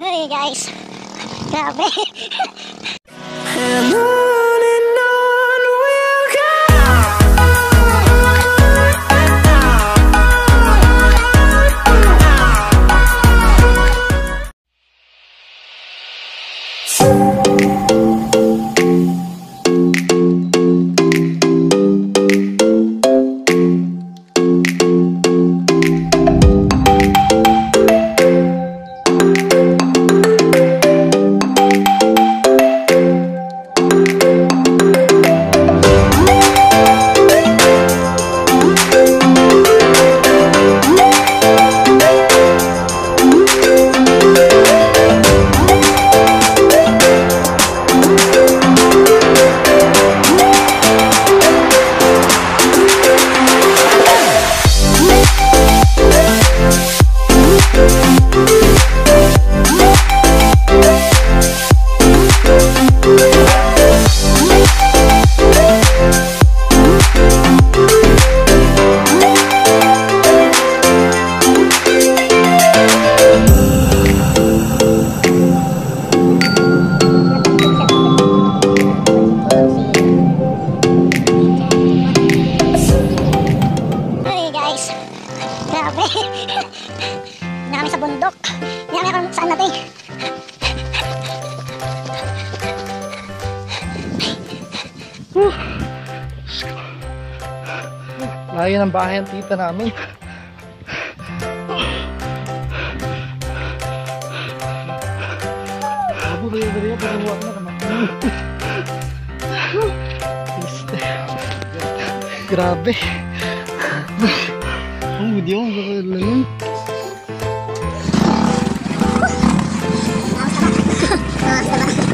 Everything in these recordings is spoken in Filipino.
Hey guys, grabe. And Layo ng bahay ng tita namin. Abo, dali, dali, dali, wala na naman. Piste. Grabe. Oh, hindi ako makakalalan. Grabe,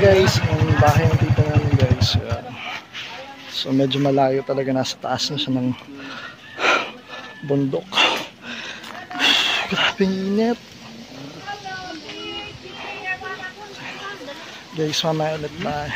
guys, ang bahay ng tita namin guys. Ayan. So medyo malayo talaga, nasa taas na siya ng bundok. Grabe init. Guys, mamaya ulit tayo.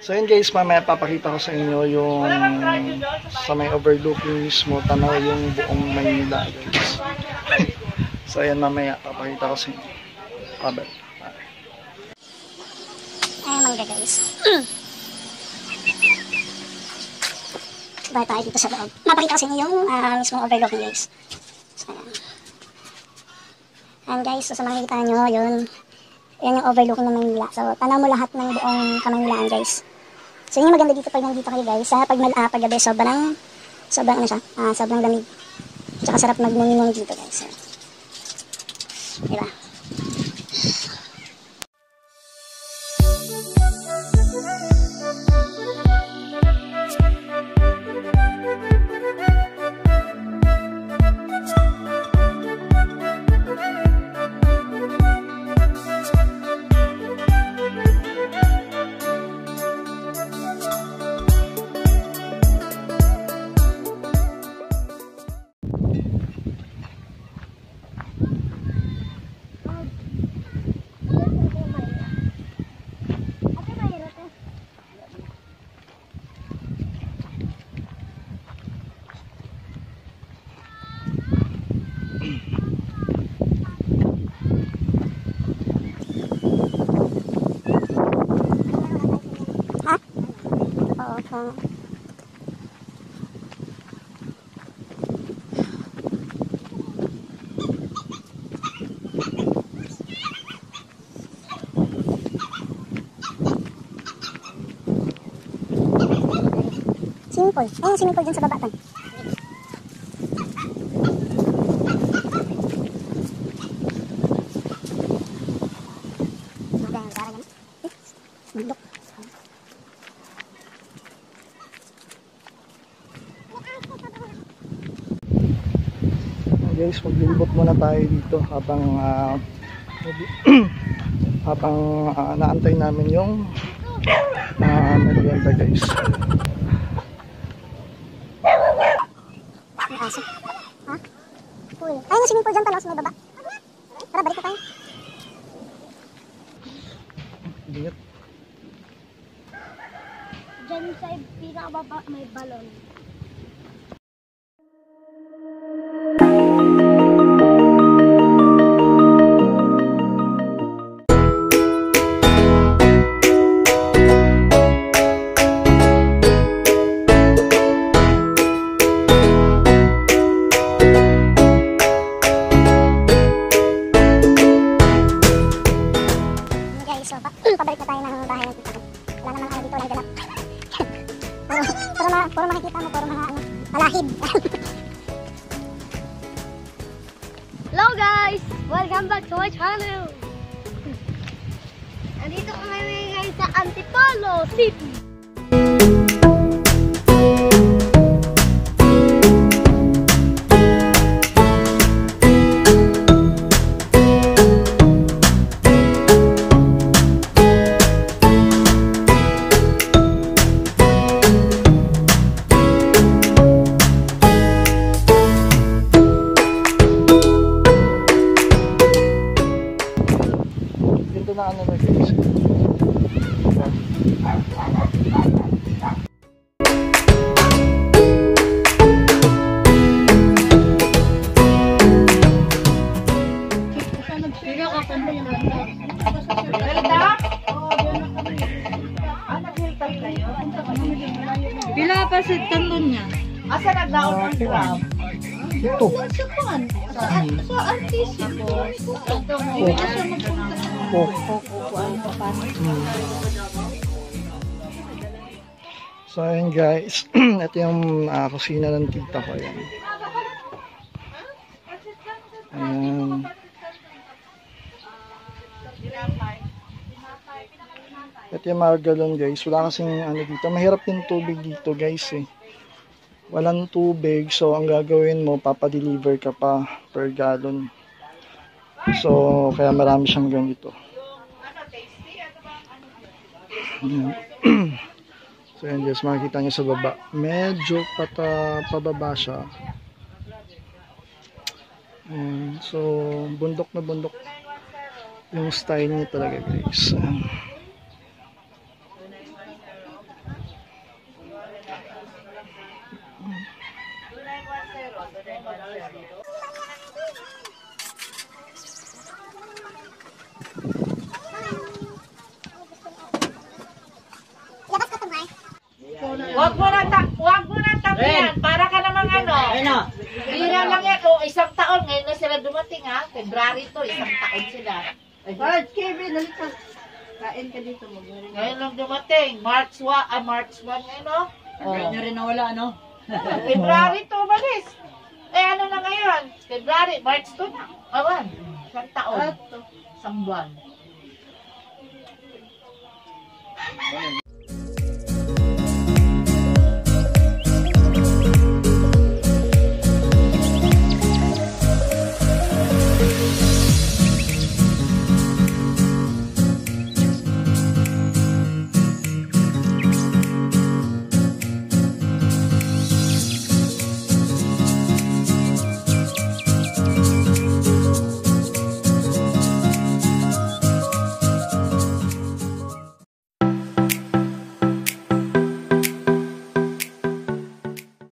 So yun guys, mamaya papakita ko sa inyo yung sa may overlooking mismo, tanaw yung buong Maynila guys. so yan mamaya papakita ko sa inyo. Kabel. Ayan mangga guys. Bye tayo dito sa loob. Mapakita ko sa inyo yung ah, mismong overlooking guys. Ayan. Ayan guys, so sa makikita nyo, yun. Yan yung overlooking ng Manila. So, tanaw mo lahat ng buong Kamanilaan guys. So, yun yung maganda dito pag nandito kayo guys. Sa pag, mal- ah, pag gabi, sobrang, sobrang ano siya, ah, sobrang lamig. Tsaka sarap magmungi-mungi dito guys. So, diba? Oo. Swimming pool. Ayun yung dyan sa baba tan. Maganda, parang ganun. Eh, bundok. Guys, maglilibot muna tayo dito habang ah, habang ah, naantay namin yung uh, merienda guys. May aso. Ha? Pool. Ayun yung swimming pool dyan talos, may baba. Tara, balik na tayo. Diyan sa pinakababa may balon. Welcome back to my channel! Andito kami ngayon sa Antipolo City. Niya? Asa naglaon ang grab? Ito. Sa kuan. Sa, sa artist ko. Asa magpunta sa Oh. So ayun guys, ito yung ah, kusina ng tita ko yan. Ayan. Ito yung mga galon guys. Wala kasing ano dito. Mahirap yung tubig dito guys eh. Walang tubig. So ang gagawin mo, papadeliver ka pa per gallon. So kaya marami siyang ganito. So yan guys, makikita nyo sa baba. Medyo pata, pababa siya. So, bundok na bundok yung style niya talaga guys. Ayan. Labas ko to, Mar. Wag mo na ta wag mo na tapian para ka namang ano. Ano? Bira lang yan. O, isang taon. Ngayon na sila dumating ha. February to. Isang taon sila. Bart, Kevin, halika. Kain ka dito mo. Ngayon lang dumating. March 1. Ah, March 1 ngayon no? Oh. Nyo rin nawala, no? February to umalis. Eh ano na ngayon? February. March 2 na. Awan. Isang taon. Isang buwan.